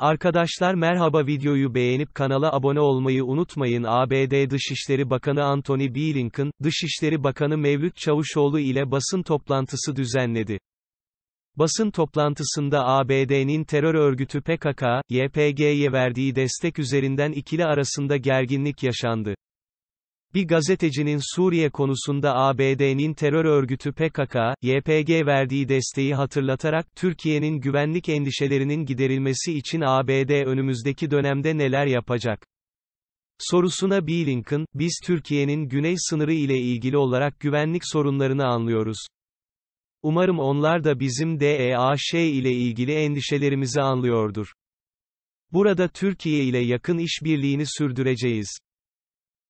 Arkadaşlar merhaba videoyu beğenip kanala abone olmayı unutmayın ABD Dışişleri Bakanı Antony Blinken, Dışişleri Bakanı Mevlüt Çavuşoğlu ile basın toplantısı düzenledi. Basın toplantısında ABD'nin terör örgütü PKK, YPG'ye verdiği destek üzerinden ikili arasında gerginlik yaşandı. Bir gazetecinin Suriye konusunda ABD'nin terör örgütü PKK, YPG verdiği desteği hatırlatarak, Türkiye'nin güvenlik endişelerinin giderilmesi için ABD önümüzdeki dönemde neler yapacak? Sorusuna Blinken, biz Türkiye'nin güney sınırı ile ilgili olarak güvenlik sorunlarını anlıyoruz. Umarım onlar da bizim DEAŞ ile ilgili endişelerimizi anlıyordur. Burada Türkiye ile yakın işbirliğini sürdüreceğiz.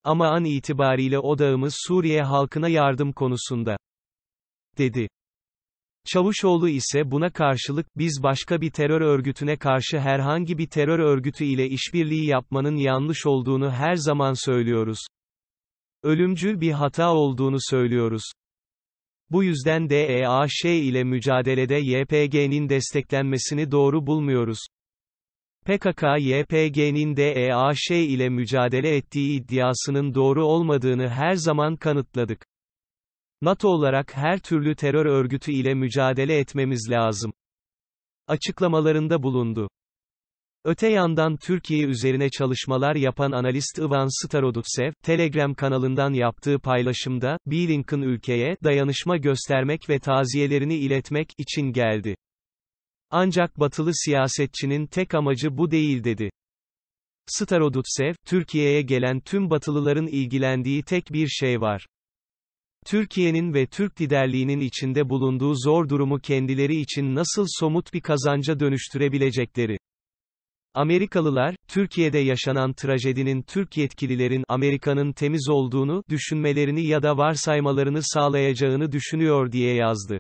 Ama an itibariyle odağımız Suriye halkına yardım konusunda. Dedi. Çavuşoğlu ise buna karşılık, biz başka bir terör örgütüne karşı herhangi bir terör örgütü ile işbirliği yapmanın yanlış olduğunu her zaman söylüyoruz. Ölümcül bir hata olduğunu söylüyoruz. Bu yüzden DEAŞ ile mücadelede YPG'nin desteklenmesini doğru bulmuyoruz. PKK-YPG'nin DEAŞ ile mücadele ettiği iddiasının doğru olmadığını her zaman kanıtladık. NATO olarak her türlü terör örgütü ile mücadele etmemiz lazım. Açıklamalarında bulundu. Öte yandan Türkiye üzerine çalışmalar yapan analist Ivan Starodutsev, Telegram kanalından yaptığı paylaşımda, Blinken ülkeye, dayanışma göstermek ve taziyelerini iletmek için geldi. Ancak batılı siyasetçinin tek amacı bu değil dedi. Starodutsev, Türkiye'ye gelen tüm batılıların ilgilendiği tek bir şey var. Türkiye'nin ve Türk liderliğinin içinde bulunduğu zor durumu kendileri için nasıl somut bir kazanca dönüştürebilecekleri. Amerikalılar, Türkiye'de yaşanan trajedinin Türk yetkililerin Amerika'nın temiz olduğunu düşünmelerini ya da varsaymalarını sağlayacağını düşünüyor diye yazdı.